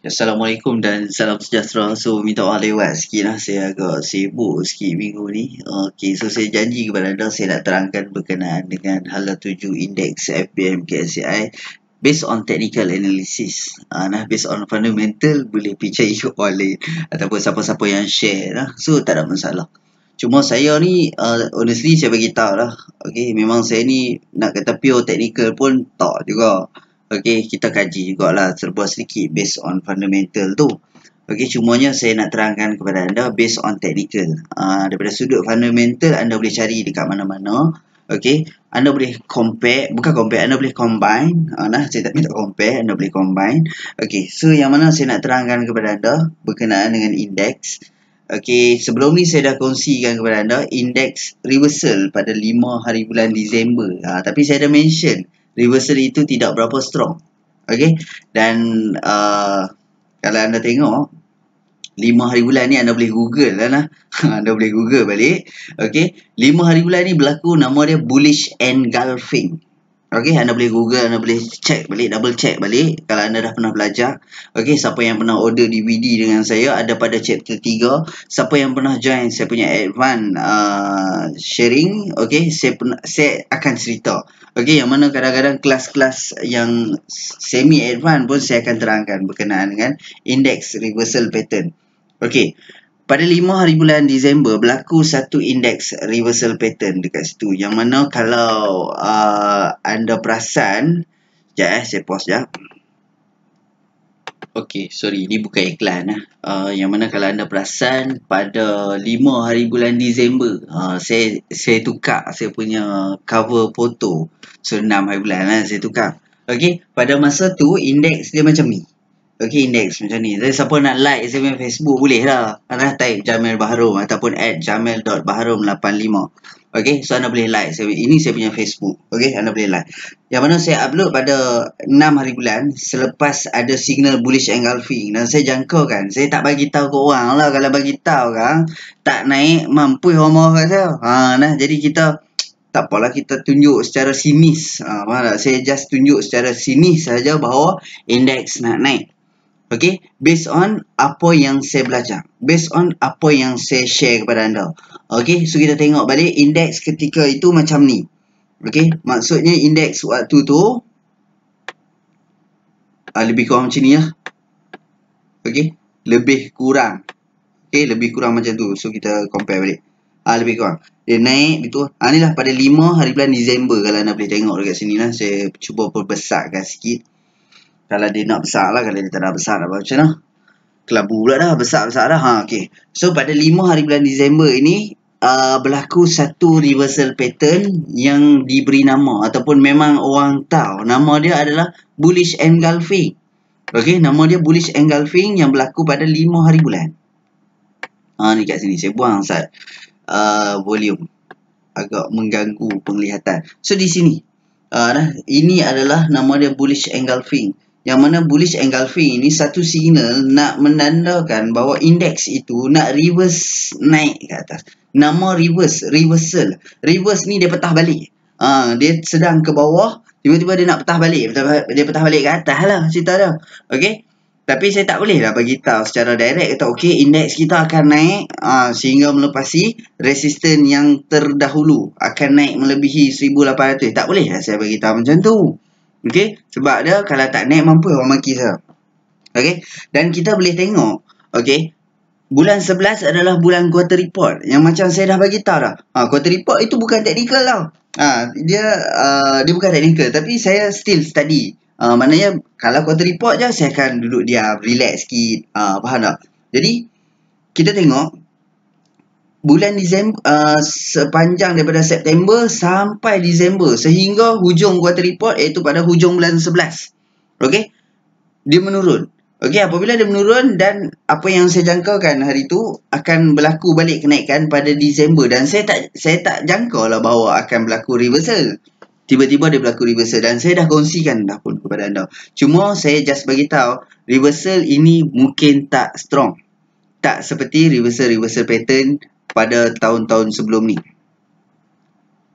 Assalamualaikum dan salam sejahtera. So, minta maaf lewat sikit lah. Saya agak sibuk sikit minggu ni. Okay, so saya janji kepada anda saya nak terangkan berkenaan dengan hala tuju indeks FBM KSCI based on technical analysis. Uh, nah, based on fundamental boleh percaya oleh ataupun siapa-siapa yang share lah. So, tak ada masalah. Cuma saya ni, uh, honestly saya bagi tahu lah. Okay, memang saya ni nak kata pure technical pun tak juga. Okay, kita kaji jugalah serba sedikit based on fundamental tu. Okay, cumanya saya nak terangkan kepada anda based on technical. Uh, daripada sudut fundamental, anda boleh cari dekat mana-mana. Okay, anda boleh compare, bukan compare, anda boleh combine. Uh, nah, saya tak minta compare, anda boleh combine. Okay, so yang mana saya nak terangkan kepada anda berkenaan dengan indeks. Okay, sebelum ni saya dah kongsikan kepada anda indeks reversal pada 5 hari bulan Disember. Uh, tapi saya dah mention reversal itu tidak berapa strong. Okay. Dan uh, kalau anda tengok, lima hari bulan ni anda boleh google lah lah. anda boleh google balik. Okay. Lima hari bulan ni berlaku nama dia bullish engulfing. Okay, anda boleh google, anda boleh check balik, double check balik kalau anda dah pernah belajar. Okay, siapa yang pernah order DVD dengan saya ada pada chapter 3. Siapa yang pernah join saya punya advance uh, sharing, okay, saya, pernah, saya akan cerita. Okay, yang mana kadang-kadang kelas-kelas yang semi-advance pun saya akan terangkan berkenaan dengan index reversal pattern. Okay, pada 5 hari bulan Disember berlaku satu indeks reversal pattern dekat situ yang mana kalau uh, anda perasan sekejap eh saya pause sekejap Okey, sorry, ini bukan iklan lah. Uh, yang mana kalau anda perasan pada 5 hari bulan Disember, uh, saya saya tukar saya punya cover foto. So 6 hari bulan lah saya tukar. Okey, pada masa tu indeks dia macam ni. Okay, index macam ni. Jadi, siapa nak like punya Facebook, boleh lah. Anda type Jamil Baharum ataupun add jamil.baharum85. Okay, so anda boleh like. Ini saya punya Facebook. Okay, anda boleh like. Yang mana saya upload pada 6 hari bulan selepas ada signal bullish engulfing. Dan saya jangka kan, saya tak bagi tahu ke orang lah. Kalau bagi tahu kan, tak naik, mampu homo kat saya. Ha, nah, jadi kita tak apalah kita tunjuk secara sinis. Ha? Saya just tunjuk secara sinis saja bahawa indeks nak naik. Okay, based on apa yang saya belajar. Based on apa yang saya share kepada anda. Okay, so kita tengok balik indeks ketika itu macam ni. Okay, maksudnya indeks waktu tu uh, lebih kurang macam ni lah. Okay, lebih kurang. Okay, lebih kurang macam tu. So kita compare balik. Ah uh, lebih kurang. Dia naik gitu. Ah uh, ni lah pada 5 hari bulan Disember kalau anda boleh tengok dekat sini lah. Saya cuba perbesarkan sikit. Kalau dia nak besar lah. Kalau dia tak nak besar nak macam mana. Kelabu pula dah. Besar-besar dah. Ha, okay. So, pada 5 hari bulan Disember ini. Uh, berlaku satu reversal pattern yang diberi nama. Ataupun memang orang tahu. Nama dia adalah bullish engulfing. Okay. Nama dia bullish engulfing yang berlaku pada 5 hari bulan. Ha, ni kat sini. Saya buang saat uh, volume. Agak mengganggu penglihatan. So, di sini. Uh, nah, ini adalah nama dia bullish engulfing yang mana bullish engulfing ini satu signal nak menandakan bahawa indeks itu nak reverse naik ke atas. Nama reverse, reversal. Reverse ni dia petah balik. Ha, dia sedang ke bawah, tiba-tiba dia nak petah balik. Dia petah balik ke atas lah cerita dia. Okay? Tapi saya tak boleh lah bagi tahu secara direct kata okey indeks kita akan naik uh, sehingga melepasi resisten yang terdahulu akan naik melebihi 1800. Tak boleh lah saya bagi tahu macam tu. Okey, sebab dia kalau tak naik mampu orang maki saya. Okey, dan kita boleh tengok, okey, bulan 11 adalah bulan quarter report yang macam saya dah bagi tahu dah. Ha, quarter report itu bukan technical tau. Ha, dia uh, dia bukan technical tapi saya still study. Uh, maknanya kalau quarter report je saya akan duduk diam, relax sikit. Uh, faham tak? Jadi kita tengok bulan Disember uh, sepanjang daripada September sampai Disember sehingga hujung quarter report iaitu pada hujung bulan 11. Okey. Dia menurun. Okey, apabila dia menurun dan apa yang saya jangkakan hari itu akan berlaku balik kenaikan pada Disember dan saya tak saya tak jangka lah bahawa akan berlaku reversal. Tiba-tiba dia berlaku reversal dan saya dah kongsikan dah pun kepada anda. Cuma saya just bagi tahu reversal ini mungkin tak strong. Tak seperti reversal-reversal pattern pada tahun-tahun sebelum ni.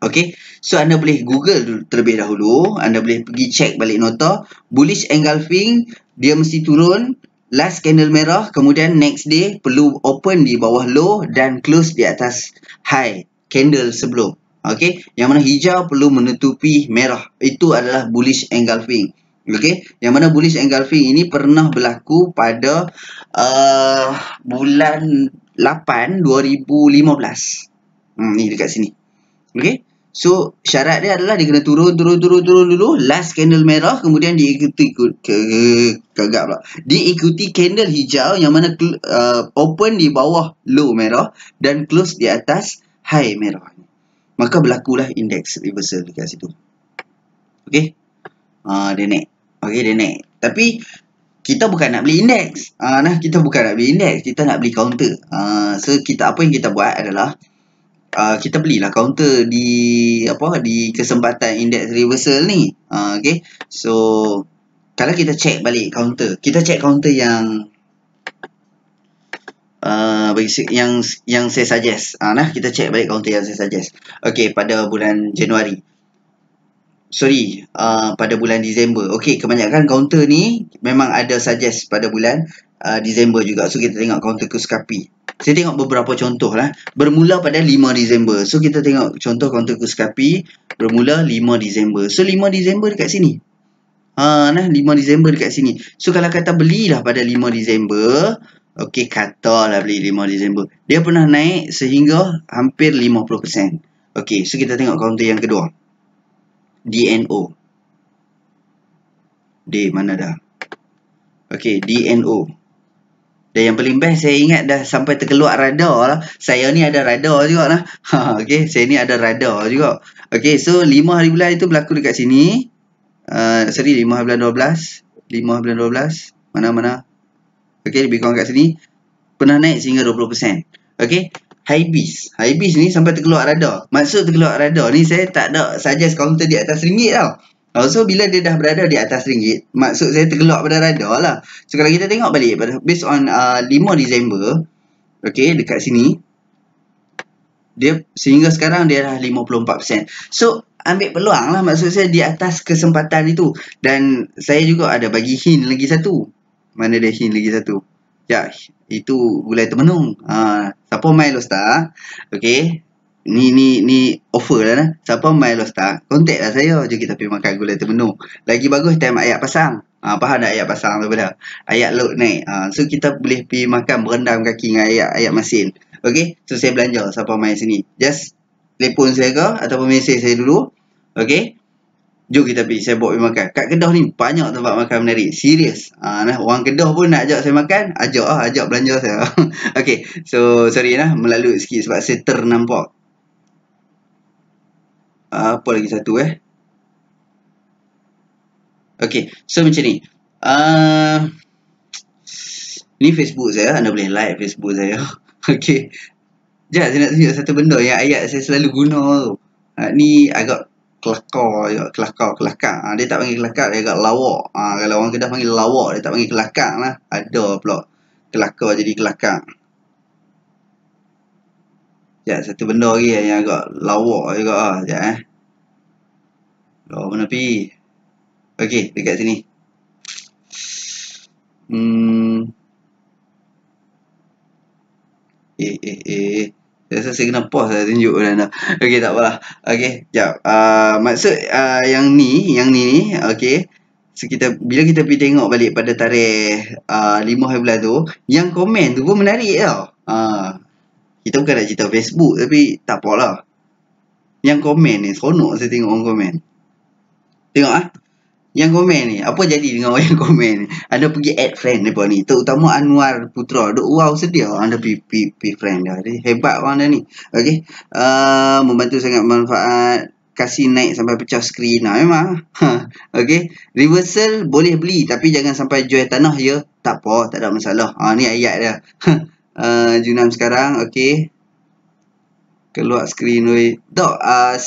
Okay, so anda boleh google terlebih dahulu. Anda boleh pergi check balik nota. Bullish engulfing, dia mesti turun. Last candle merah kemudian next day perlu open di bawah low dan close di atas high candle sebelum. Okey yang mana hijau perlu menutupi merah. Itu adalah bullish engulfing. Okey yang mana bullish engulfing ini pernah berlaku pada uh, bulan 8 2015 hmm ni dekat sini okey So syarat dia adalah dia kena turun turun turun turun dulu last candle merah kemudian diikuti ke kagak pula. Diikuti candle hijau yang mana uh, open di bawah low merah dan close di atas high merah. Maka berlakulah index reversal dekat situ. Okey. Ah uh, dia naik. Okey dia naik. Tapi kita bukan nak beli index. Ah uh, nah kita bukan nak beli index, kita nak beli counter. Ah uh, so kita apa yang kita buat adalah uh, kita belilah counter di apa di kesempatan index reversal ni. Uh, okay. So kalau kita check balik counter, kita check counter yang uh, yang yang saya suggest. Ah uh, nah kita check balik counter yang saya suggest. Okay pada bulan Januari. Sorry, uh, pada bulan Disember. Okay, kebanyakan counter ni memang ada suggest pada bulan uh, Disember juga. So, kita tengok counter Kuskapi. Saya tengok beberapa contoh lah. Bermula pada 5 Disember. So kita tengok contoh counter Kuskapi. Bermula 5 Disember. So 5 Disember dekat sini. Ha, nah 5 Disember dekat sini. So kalau kata belilah pada 5 Disember. Okay katalah beli 5 Disember. Dia pernah naik sehingga hampir 50%. Okay so kita tengok counter yang kedua. DNO. D mana dah? Okay DNO. Dan yang paling best saya ingat dah sampai terkeluar radar lah. Saya ni ada radar juga lah. Ha, okay, saya ni ada radar juga. Okay, so 5 hari bulan itu berlaku dekat sini. Uh, sorry, 5 hari bulan 12. 5 hari bulan 12. Mana-mana. Okay, lebih kurang kat sini. Pernah naik sehingga 20%. Okay, High beast ni sampai terkeluar radar. Maksud terkeluar radar ni saya tak ada suggest counter di atas ringgit tau. So bila dia dah berada di atas ringgit, maksud saya tergelak pada radar lah. So kalau kita tengok balik based on uh, 5 Disember, okay, dekat sini, dia sehingga sekarang dia dah 54%. So ambil peluang lah maksud saya di atas kesempatan itu. Dan saya juga ada bagi hint lagi satu. Mana dia hint lagi satu? Ya, itu gulai temenung. Ha, siapa main lo star? Okay, ni ni ni offer lah nah. Siapa main lo start, contact lah saya. Jom kita pergi makan gulai terpenuh. Lagi bagus time ayat pasang. Ha, faham tak ayat pasang tu pada? Ayat load naik. Ha, so kita boleh pergi makan berendam kaki dengan ayat ayat masin. Okay. So saya belanja siapa main sini. Just telefon saya ke ataupun mesej saya dulu. Okay. Jom kita pergi. Saya bawa pergi makan. Kat Kedah ni banyak tempat makan menarik. Serius. Ha, nah, orang Kedah pun nak ajak saya makan. Ajak lah. Ajak belanja saya. okay. So sorry lah. Melalui sikit sebab saya ternampak apa lagi satu eh Okay, so macam ni uh, Ni Facebook saya, anda boleh like Facebook saya Okay Sekejap, saya nak tunjuk satu benda yang ayat saya selalu guna tu uh, Ni agak kelakar je, kelakar, kelakar uh, Dia tak panggil kelakar, dia agak lawak uh, Kalau orang kedah panggil lawak, dia tak panggil kelakar lah Ada pula kelakar jadi kelakar Sekejap, satu benda lagi yang agak lawak juga lah Sekejap eh Oh, mana pi? Okey, dekat sini. Hmm. Eh, eh, eh. Rasa saya kena pause saya tunjuk dah. Okey, tak apalah. Okey, jap. Uh, maksud uh, yang ni, yang ni ni, okey. So, kita, bila kita pergi tengok balik pada tarikh uh, 5 hari bulan tu, yang komen tu pun menarik tau. Uh, kita bukan nak cerita Facebook tapi tak apalah. Yang komen ni, seronok saya tengok orang komen. Tengok ah. Yang komen ni, apa jadi dengan orang yang komen ni? Anda pergi add friend depa ni. Terutama Anwar Putra. Duk wow sedia anda pergi, pergi, pergi friend dah. Jadi, hebat orang dah ni. Okey. Uh, membantu sangat manfaat kasih naik sampai pecah skrin lah memang okay reversal boleh beli tapi jangan sampai jual tanah ya tak apa tak ada masalah ha, ni ayat dia uh, junam sekarang okay keluar skrin weh tak uh,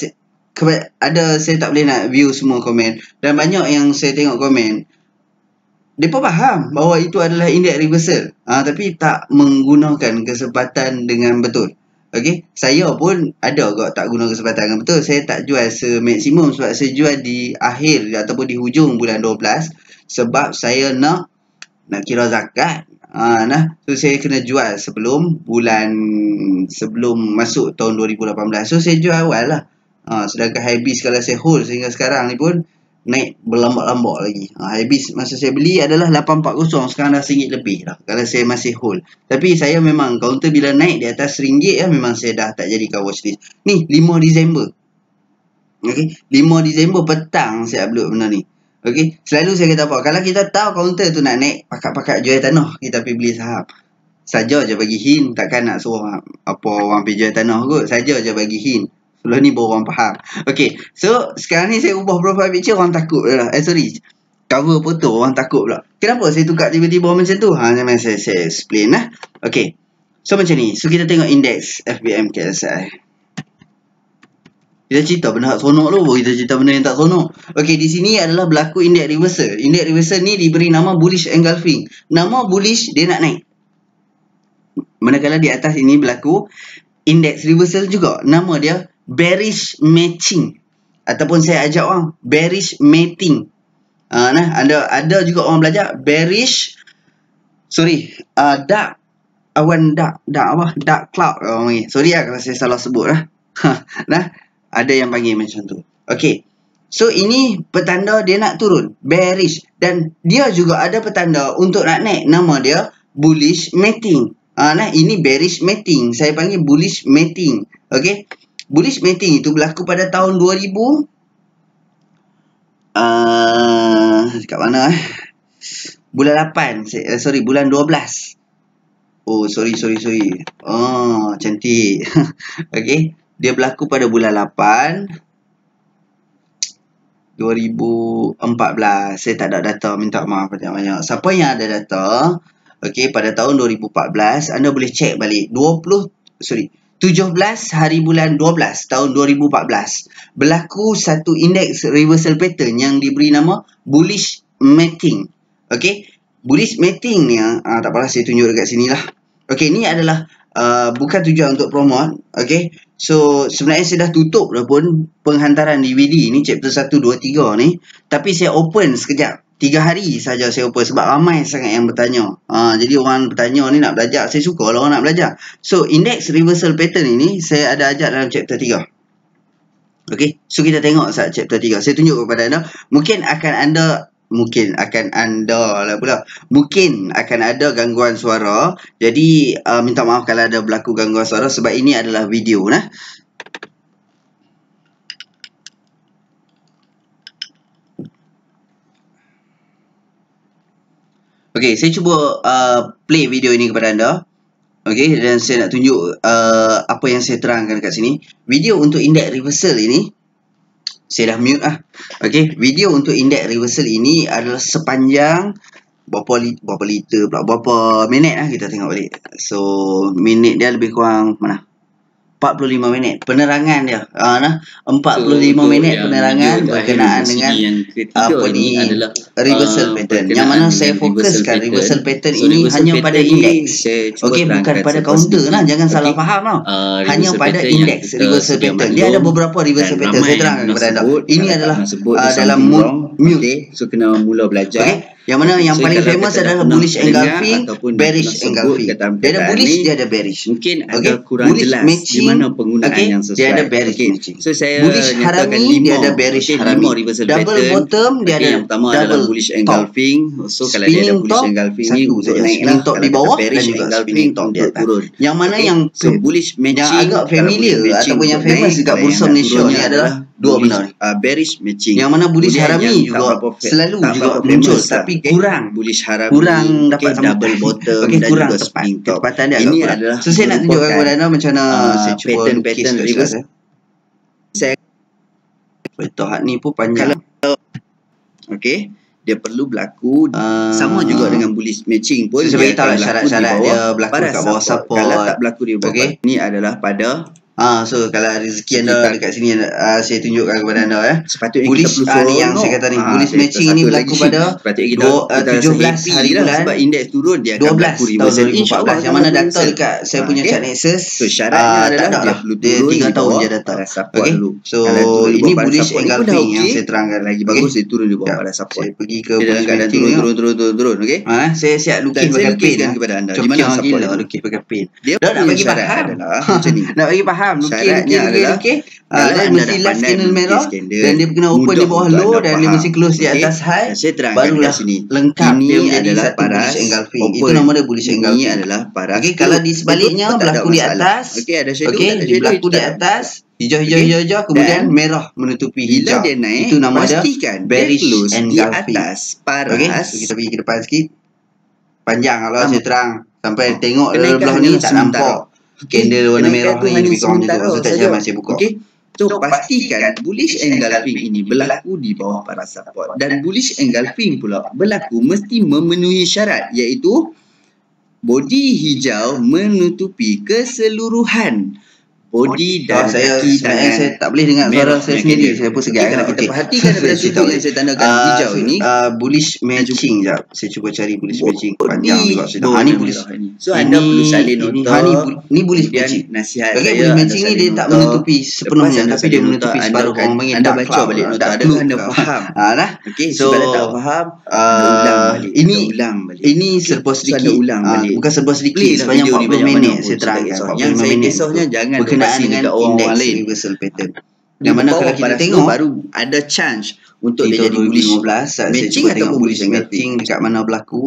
ada saya tak boleh nak view semua komen. Dan banyak yang saya tengok komen depa faham bahawa itu adalah index reversal. Ha, tapi tak menggunakan kesempatan dengan betul. Okey? Saya pun ada kok tak guna kesempatan dengan betul. Saya tak jual semaksimum sebab saya jual di akhir ataupun di hujung bulan 12 sebab saya nak nak kira zakat. Ha, nah. So saya kena jual sebelum bulan sebelum masuk tahun 2018 so saya jual awal lah ha, sedangkan habis kalau saya hold sehingga sekarang ni pun naik berlambak-lambak lagi. Ha, habis masa saya beli adalah 840 sekarang dah RM1 lebih lah kalau saya masih hold. Tapi saya memang counter bila naik di atas RM1 ya memang saya dah tak jadikan watchlist. Ni 5 Disember. Okay. 5 Disember petang saya upload benda ni. Okay. Selalu saya kata apa. Kalau kita tahu counter tu nak naik pakat-pakat jual tanah. Kita pergi beli saham. Saja je bagi hint. Takkan nak suruh apa orang pergi jual tanah kot. Saja je bagi hint. Sebelum ni baru orang faham. Okay. So, sekarang ni saya ubah profile picture orang takut lah. Eh, sorry. Cover foto orang takut pula. Kenapa saya tukar tiba-tiba macam tu? Ha, saya, saya explain lah. Okay. So, macam ni. So, kita tengok indeks FBM KSI. Kita cerita benda tak sonok dulu. Kita cerita benda yang tak sonok. Okay, di sini adalah berlaku indeks reversal. Indeks reversal ni diberi nama bullish engulfing. Nama bullish, dia nak naik. Manakala di atas ini berlaku indeks reversal juga. Nama dia bearish matching ataupun saya ajak orang bearish mating. Ah uh, nah ada ada juga orang belajar bearish sorry uh, dark awan dark dark apa dark cloud orang panggil. Sorry lah kalau saya salah sebut lah. nah ada yang panggil macam tu. Okay. So ini petanda dia nak turun bearish dan dia juga ada petanda untuk nak naik nama dia bullish mating. Ah uh, nah ini bearish mating. Saya panggil bullish mating. Okay bullish mating itu berlaku pada tahun 2000 uh, dekat mana eh? Bulan 8 uh, sorry bulan 12 oh sorry sorry sorry. Oh cantik. Okey dia berlaku pada bulan 8 2014 saya tak ada data minta maaf banyak-banyak. Siapa yang ada data okey pada tahun 2014 anda boleh cek balik 20 sorry 17 hari bulan 12 tahun 2014 berlaku satu indeks reversal pattern yang diberi nama bullish mating. Okey, bullish mating ni ah tak apalah saya tunjuk dekat sini lah. Okey, ni adalah uh, bukan tujuan untuk promote. Okey. So sebenarnya saya dah tutup dah pun penghantaran DVD ni chapter 1 2 3 ni, tapi saya open sekejap tiga hari saja saya open sebab ramai sangat yang bertanya. Ha, jadi orang bertanya ni nak belajar. Saya suka lah orang nak belajar. So, index reversal pattern ini saya ada ajar dalam chapter tiga. Okay. So, kita tengok saat chapter tiga. Saya tunjuk kepada anda. Mungkin akan anda mungkin akan anda lah pula mungkin akan ada gangguan suara jadi uh, minta maaf kalau ada berlaku gangguan suara sebab ini adalah video nah Okey, saya cuba uh, play video ini kepada anda. Okey, dan saya nak tunjuk uh, apa yang saya terangkan dekat sini. Video untuk indeks reversal ini saya dah mute lah. Okey, video untuk indeks reversal ini adalah sepanjang berapa li berapa liter pula berapa minit lah kita tengok balik. So, minit dia lebih kurang mana? 45 minit penerangan dia. Ah uh, nah 45 so, minit penerangan berkenaan dengan apa ni adalah reversal uh, pattern. Yang mana saya fokuskan reversal pattern, so, ini reversal hanya pattern pada indeks. Okey bukan pada counter lah jangan okay. salah faham tau. Uh, hanya pada indeks reversal pattern. Dia ada beberapa reversal pattern saya terangkan kepada anda. Ini adalah uh, dalam mute. So kena mula belajar. Yang mana yang so, paling famous adalah bullish engulfing, bearish engulfing. Dia ada bullish, dia ada bearish. Mungkin okay. agak kurang bullish jelas matching, di mana penggunaan okay. yang sesuai. Dia ada bearish okay. matching. So saya bullish harami, lima, dia ada bearish okay, harami. Double pattern. bottom, dia okay, ada yang pertama double adalah bullish engulfing. So kalau dia ada bullish engulfing ni untuk naik lah. top di bawah dan juga spinning top di atas. Yang mana yang bullish matching yang agak familiar ataupun yang famous dekat bursa Malaysia ni adalah dua benda ni. Uh, bearish matching. Yang mana bullish harami juga selalu juga muncul tapi kurang bullish harami. Kurang dapat double bottom dan juga spinning top. Ini adalah so saya nak tunjukkan kepada anda macam mana uh, saya cuba pattern pattern reverse. Saya Betul hak ni pun panjang. Okey dia perlu berlaku uh, sama juga dengan bullish matching pun so, dia tahu lah syarat-syarat dia berlaku kat bawah support kalau tak berlaku di bawah okay. ni adalah pada Ah, so kalau rezeki anda Kita- dekat sini uh, saya tunjukkan kepada anda eh. Sepatutnya Bullish, kita perlu ni yang seronok. saya kata ni, Ah, bullish dia matching satu ni berlaku lagi. pada Sepatutnya kita, dua- ah, kita rasa 17 happy hari lah bulan sebab indeks turun dia akan 12 berlaku tahun reversal. 2014 InsyaAllah yang mana data dekat saya punya okay? chart Nexus So syaratnya adalah ada dia lah. perlu dia turun 3 di tahun bawah je data. support Okey. dulu. So ini bullish engulfing yang saya terangkan Lagi bagus dia turun di bawah pada support. Saya pergi ke Dia bullish keadaan matching turun tengok. turun turun turun turun okey. Ha, saya siap lukis pakai pen. ah. kepada anda. Di mana support dia? lukis pakai pen. Dia nak bagi faham. adalah macam ni. nak bagi faham. Lukis, Syaratnya lukis, lukis, adalah lukis. Ah, kalau dia mesti last candle merah candle, dan dia kena open di bawah low dan dia faham. mesti close di Okey? atas high. Saya terangkan kat sini. lengkap ini dia adalah paras engulfing. Itu nama dia bullish Ini engulfing. adalah paras. Okey, kalau di sebaliknya berlaku di atas. Okey, ada shadow, Okey, tak ada dia shadow, berlaku di atas. Hijau, hijau, hijau, hijau. Kemudian Dan merah menutupi Bila hijau. dia naik, Itu nama dia pastikan bearish close di atas paras. Okey, kita pergi ke depan sikit. Panjang kalau saya terang. Sampai tengok belah ni tak nampak. Candle warna Kenaikan merah tu ni tu. sementara So tak payah masih buka. Okey. So, pastikan bullish engulfing ini berlaku di bawah paras support dan bullish engulfing pula berlaku mesti memenuhi syarat iaitu body hijau menutupi keseluruhan body Ah, dan saya kaki sebenarnya tangan. saya tak boleh dengar suara saya sendiri. candle. Saya pun segan. Okey, kalau kita Okey. perhatikan daripada Saya situ yang saya tandakan Ah, hijau ini ah, bullish matching jap. Saya cuba cari bullish matching panjang juga saya. Ha ni bullish. ini. So anda perlu salin ini- nota. ha, ni ni bullish matching. Nasihat Okey, saya, bullish matching ni dia tak menutupi sepenuhnya tapi dia menutupi separuh orang panggil Anda baca balik lah, nota. cloud anda lah. faham? Ah dah. Okey, So, anda tak faham, ah, ini- Anda ulang balik. Ini serba sedikit. anda ulang Ah, balik. bukan serba sedikit. Lah ni 40 banyak-banyak minit saya terangkan. kisah. 45 Yang saya kisahnya jangan berkenaan dengan orang index lain. reversal pattern. Yang mana kalau kita tengok baru ada chance untuk di dia jadi bullish 2015 saat saya matching cuba tengok bullish matching dekat mana berlaku.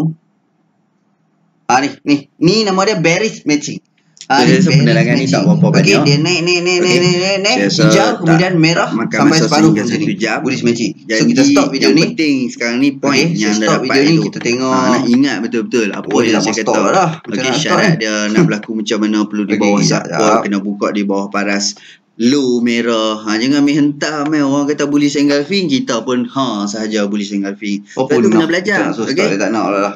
Ah ni, ni. Ni nama dia bearish matching. So, ni saya rasa penerangan ni tak berapa Okey, banyak. dia naik naik naik Okey. naik naik naik rasa hijau kemudian merah makan sampai separuh macam satu jam. Matching. So Jadi kita stop video yang ni. penting sekarang ni point Okey, yang anda stop dapat video ni kita tengok. Ha, nak ingat betul-betul apa Oh, dia yang dah saya kata. Macam Okey, syarat dia nak berlaku macam mana perlu di Okey, bawah sekejap. kena buka di bawah paras low merah. Ha, jangan main hentam main orang kata bullish engulfing, kita pun ha sahaja bullish engulfing. Oh, Lepas tu pun kena nak. belajar. Kita Okey. Dia tak nak lah.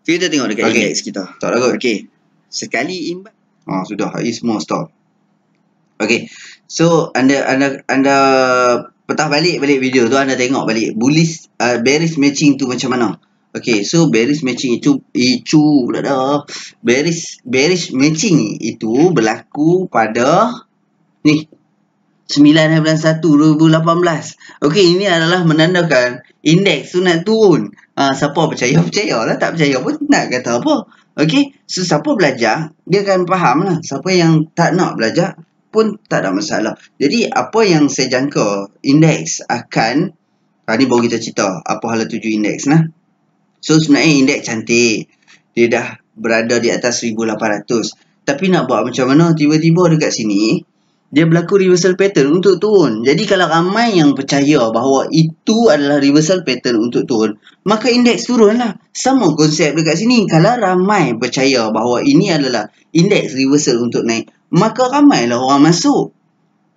So, kita tengok dekat Okey. index kita. Tak lah kot. Okey. Sekali imbas Ah sudah hari semua stop. Okey. So anda anda anda petah balik balik video tu anda tengok balik bullish uh, bearish matching tu macam mana. Okey, so bearish matching itu itu pula dah. Bearish bearish matching itu berlaku pada ni 9 bulan 1 2018. Okey, ini adalah menandakan indeks tu nak turun. Ah, siapa percaya percayalah, tak percaya pun nak kata apa. Okey, so siapa belajar, dia akan faham lah. Siapa yang tak nak belajar pun tak ada masalah. Jadi apa yang saya jangka indeks akan ha, ni baru kita cerita apa hala tuju indeks nah. So sebenarnya indeks cantik. Dia dah berada di atas 1800. Tapi nak buat macam mana tiba-tiba dekat sini dia berlaku reversal pattern untuk turun. Jadi kalau ramai yang percaya bahawa itu adalah reversal pattern untuk turun, maka indeks turunlah. Sama konsep dekat sini. Kalau ramai percaya bahawa ini adalah indeks reversal untuk naik, maka ramailah orang masuk.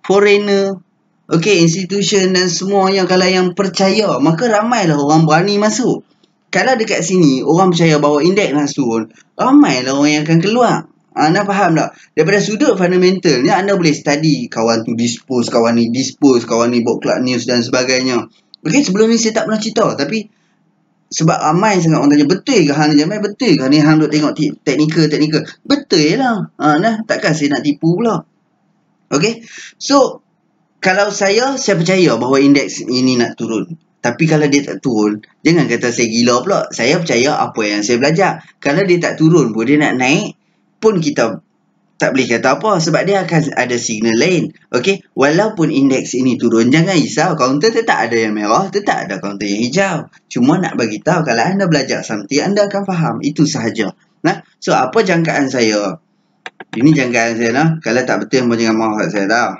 Foreigner, okay, institution dan semua yang kalau yang percaya, maka ramailah orang berani masuk. Kalau dekat sini orang percaya bahawa indeks nak turun, ramailah orang yang akan keluar. Anda faham tak? Daripada sudut fundamentalnya anda boleh study kawan tu dispose, kawan ni dispose, kawan ni buat club news dan sebagainya. Okay, sebelum ni saya tak pernah cerita tapi sebab ramai sangat orang tanya betul ke hang ni jamai betul ke? Ni hang duk tengok teknikal teknikal. Betul lah. Ha, nah takkan saya nak tipu pula. Okay So Kalau saya Saya percaya bahawa indeks ini nak turun. Tapi kalau dia tak turun Jangan kata saya gila pula. Saya percaya apa yang saya belajar. Kalau dia tak turun pun Dia nak naik Pun kita tak boleh kata apa sebab dia akan ada signal lain. Okey, walaupun indeks ini turun jangan risau, kaunter tetap ada yang merah, tetap ada kaunter yang hijau. Cuma nak bagi tahu kalau anda belajar something anda akan faham. Itu sahaja. Nah, so apa jangkaan saya? Ini jangkaan saya nah. Kalau tak betul pun jangan marah saya tau.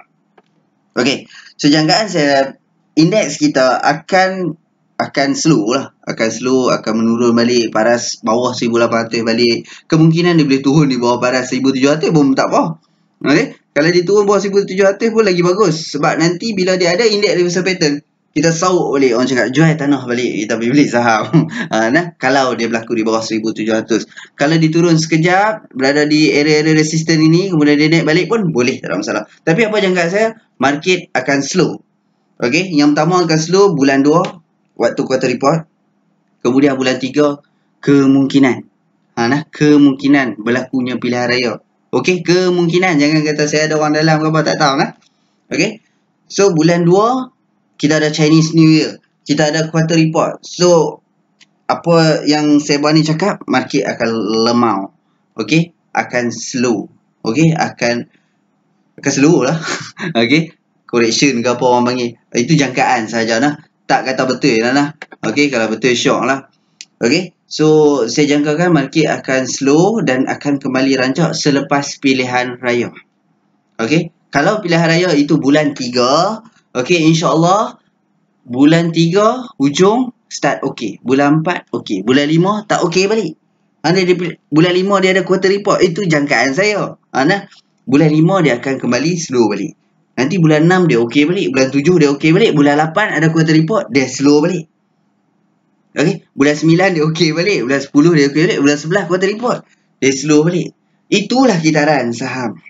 Okey, so jangkaan saya indeks kita akan akan slow lah. Akan slow, akan menurun balik paras bawah 1800 balik. Kemungkinan dia boleh turun di bawah paras 1700 pun tak apa. Okay? Kalau dia turun bawah 1700 pun lagi bagus. Sebab nanti bila dia ada indeks reversal pattern, kita sauk balik orang cakap jual tanah balik kita pergi beli saham uh, nah kalau dia berlaku di bawah 1700 kalau diturun sekejap berada di area-area resisten ini kemudian dia naik balik pun boleh tak ada masalah tapi apa jangka saya market akan slow okey yang pertama akan slow bulan 2 waktu quarter report kemudian bulan 3 kemungkinan ha nah kemungkinan berlakunya pilihan raya okey kemungkinan jangan kata saya ada orang dalam ke apa tak tahu nah okey so bulan 2 kita ada Chinese New Year, kita ada quarter report. So, apa yang saya buat ni cakap, market akan lemau. Okay? Akan slow. Okay? Akan akan slow lah. okay? Correction ke apa orang panggil. Itu jangkaan saja lah. Tak kata betul lah lah. Okay? Kalau betul, shock lah. Okay? So, saya jangkakan market akan slow dan akan kembali rancak selepas pilihan raya. Okay? Kalau pilihan raya itu bulan 3, Okey, insyaAllah bulan 3 hujung start okey. Bulan 4 okey. Bulan 5 tak okey balik. Anda di bulan 5 dia ada quarter report. Itu jangkaan saya. Anda bulan 5 dia akan kembali slow balik. Nanti bulan 6 dia okey balik. Bulan 7 dia okey balik. Bulan 8 ada quarter report. Dia slow balik. Okey. Bulan 9 dia okey balik. Bulan 10 dia okey balik. Bulan 11 quarter report. Dia slow balik. Itulah kitaran saham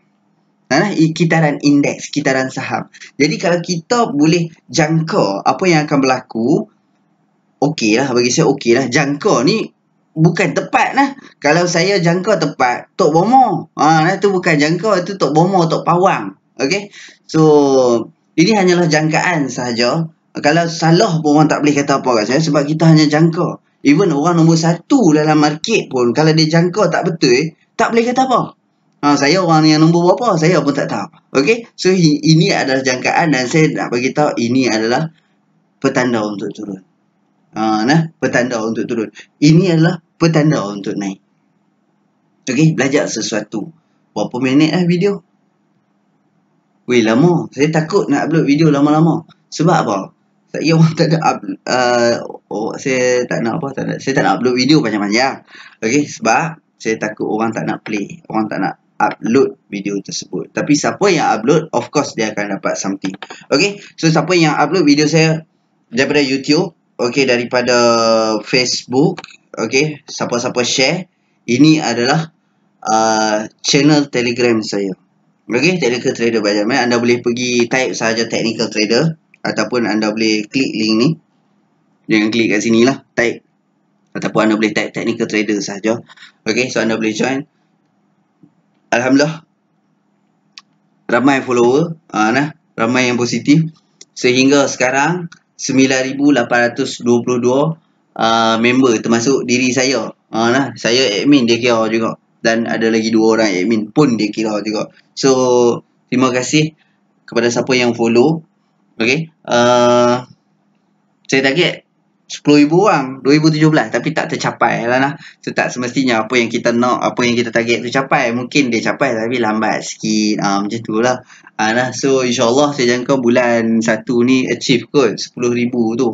ha, kitaran indeks, kitaran saham. Jadi kalau kita boleh jangka apa yang akan berlaku, okey lah bagi saya okey lah. Jangka ni bukan tepat lah. Kalau saya jangka tepat, Tok Bomo. Ha, nah, tu bukan jangka, itu Tok Bomo, Tok Pawang. Okay. So, ini hanyalah jangkaan sahaja. Kalau salah pun orang tak boleh kata apa kat saya sebab kita hanya jangka. Even orang nombor satu dalam market pun kalau dia jangka tak betul, tak boleh kata apa. Ha, saya orang yang nombor berapa, saya pun tak tahu. Okay, so ini adalah jangkaan dan saya nak tahu ini adalah petanda untuk turun. Ha, nah, petanda untuk turun. Ini adalah petanda untuk naik. Okay, belajar sesuatu. Berapa minit lah video? Weh, lama. Saya takut nak upload video lama-lama. Sebab apa? Saya orang tak ada upload. Uh, oh, saya tak nak apa. Tak nak, saya tak nak upload video panjang-panjang. Okay, sebab saya takut orang tak nak play. Orang tak nak upload video tersebut. Tapi siapa yang upload, of course dia akan dapat something. Okay, so siapa yang upload video saya daripada YouTube, okay, daripada Facebook, okay, siapa-siapa share, ini adalah uh, channel Telegram saya. Okay, Technical Trader Bajaman. Eh. Anda boleh pergi type sahaja Technical Trader ataupun anda boleh klik link ni. Jangan klik kat sini lah, type ataupun anda boleh type Technical Trader sahaja. Okay, so anda boleh join. Alhamdulillah ramai follower uh, nah ramai yang positif sehingga sekarang 9822 uh, member termasuk diri saya uh, nah saya admin dia kira juga dan ada lagi dua orang admin pun dia kira juga so terima kasih kepada siapa yang follow okey uh, saya target 10,000 orang 2017 tapi tak tercapai lah nah. So tak semestinya apa yang kita nak, apa yang kita target tu capai. Mungkin dia capai tapi lambat sikit. Ah, macam tu lah. Ah, nah. So insyaAllah saya jangka bulan satu ni achieve kot 10,000 tu.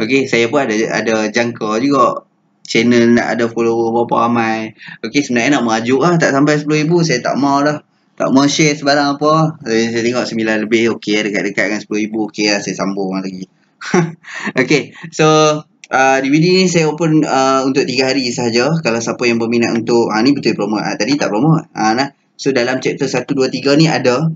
Okay, saya pun ada ada jangka juga. Channel nak ada follower berapa ramai. Okay, sebenarnya nak merajuk lah. Tak sampai 10,000 saya tak mau dah. Tak mau share sebarang apa. Saya, saya tengok 9 lebih okay dekat-dekat dengan 10,000 okay lah saya sambung lagi. okay, so uh, DVD ni saya open uh, untuk 3 hari sahaja. Kalau siapa yang berminat untuk, uh, ni betul promo. Uh, tadi tak promo. Uh, nah. So dalam chapter 1, 2, 3 ni ada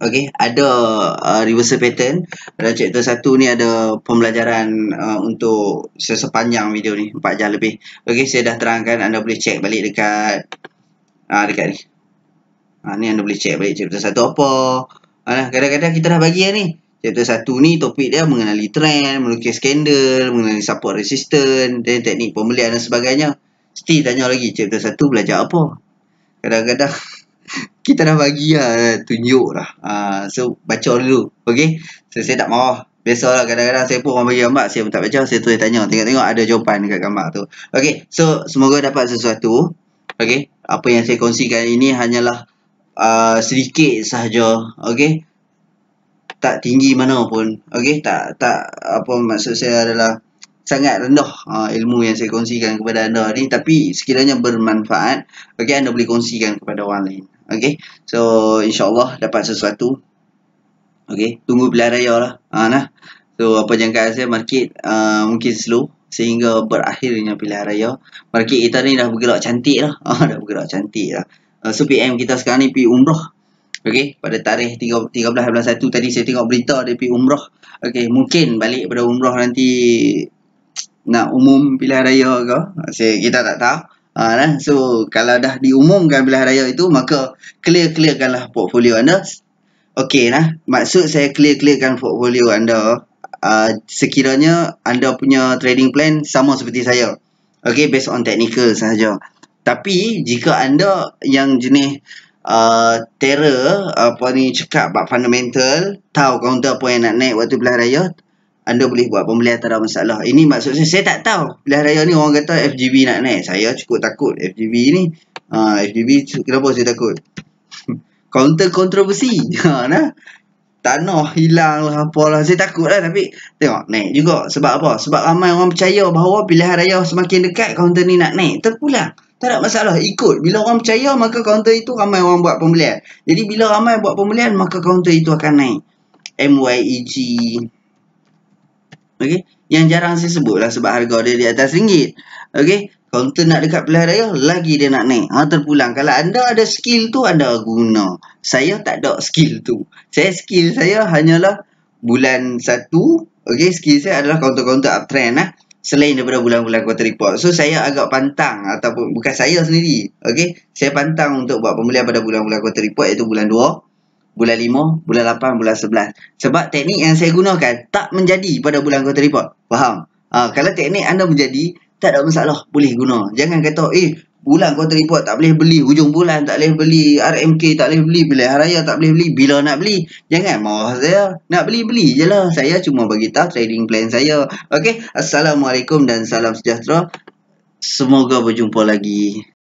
Okay, ada uh, reversal pattern. Dalam chapter 1 ni ada pembelajaran uh, untuk sepanjang video ni. 4 jam lebih. Okay, saya dah terangkan. Anda boleh check balik dekat uh, dekat ni. Uh, ni anda boleh check balik chapter 1 apa. Uh, kadang-kadang kita dah bagi lah ni. Chapter satu ni topik dia mengenali trend, melukis skandal, mengenali support resistance, dan teknik pembelian dan sebagainya. Still tanya lagi chapter satu belajar apa? Kadang-kadang kita dah bagi lah, tunjuk lah. Uh, so, baca dulu. Okay? So, saya tak marah. Biasalah kadang-kadang saya pun orang bagi gambar, saya pun tak baca, saya terus tanya. Tengok-tengok ada jawapan dekat gambar tu. Okay, so semoga dapat sesuatu. Okay, apa yang saya kongsikan ini hanyalah uh, sedikit sahaja. Okay, tak tinggi mana pun okey tak tak apa maksud saya adalah sangat rendah uh, ilmu yang saya kongsikan kepada anda ni tapi sekiranya bermanfaat okey anda boleh kongsikan kepada orang lain okey so insyaallah dapat sesuatu okey tunggu pilihan raya lah uh, nah So apa jangkaan saya market uh, mungkin slow sehingga berakhirnya pilihan raya. Market kita ni dah bergerak cantik lah. Ah, dah bergerak cantik lah. Uh, so PM kita sekarang ni pergi umrah. Okay, pada tarikh 13 bulan 1 tadi saya tengok berita dia pergi umrah. Okay, mungkin balik pada umrah nanti nak umum pilihan raya ke. Saya, kita tak tahu. Ha, nah. So kalau dah diumumkan pilihan raya itu maka clear-clearkanlah portfolio anda. Okey nah. Maksud saya clear-clearkan portfolio anda uh, sekiranya anda punya trading plan sama seperti saya. Okey based on technical sahaja. Tapi jika anda yang jenis uh, terror apa ni cakap bab fundamental tahu counter apa yang nak naik waktu pilihan raya anda boleh buat pembelian tak ada masalah. Ini maksud saya, saya tak tahu. Pilihan raya ni orang kata FGB nak naik. Saya cukup takut FGB ni. Ha, FGB kenapa saya takut? Counter kontroversi. Ha, nah. Tanah hilang lah apalah. Saya takut lah tapi tengok naik juga. Sebab apa? Sebab ramai orang percaya bahawa pilihan raya semakin dekat counter ni nak naik. Terpulang. Tak ada masalah. Ikut. Bila orang percaya maka counter itu ramai orang buat pembelian. Jadi bila ramai buat pembelian maka counter itu akan naik. MYEG Okey. Yang jarang saya sebut lah sebab harga dia di atas ringgit. Okey. Counter nak dekat pilihan raya, lagi dia nak naik. Ha, terpulang. Kalau anda ada skill tu, anda guna. Saya tak ada skill tu. Saya skill saya hanyalah bulan satu. Okey, skill saya adalah counter-counter uptrend lah. Selain daripada bulan-bulan quarter report. So, saya agak pantang ataupun bukan saya sendiri. Okey, saya pantang untuk buat pembelian pada bulan-bulan quarter report iaitu bulan 2 bulan 5, bulan 8, bulan 11. Sebab teknik yang saya gunakan tak menjadi pada bulan quarter report. Faham? Ha, kalau teknik anda menjadi, tak ada masalah. Boleh guna. Jangan kata, eh, bulan quarter report tak boleh beli. Hujung bulan tak boleh beli. RMK tak boleh beli. Pilihan raya tak boleh beli. Bila nak beli? Jangan mahu saya. Nak beli, beli je lah. Saya cuma bagi tahu trading plan saya. Okay? Assalamualaikum dan salam sejahtera. Semoga berjumpa lagi.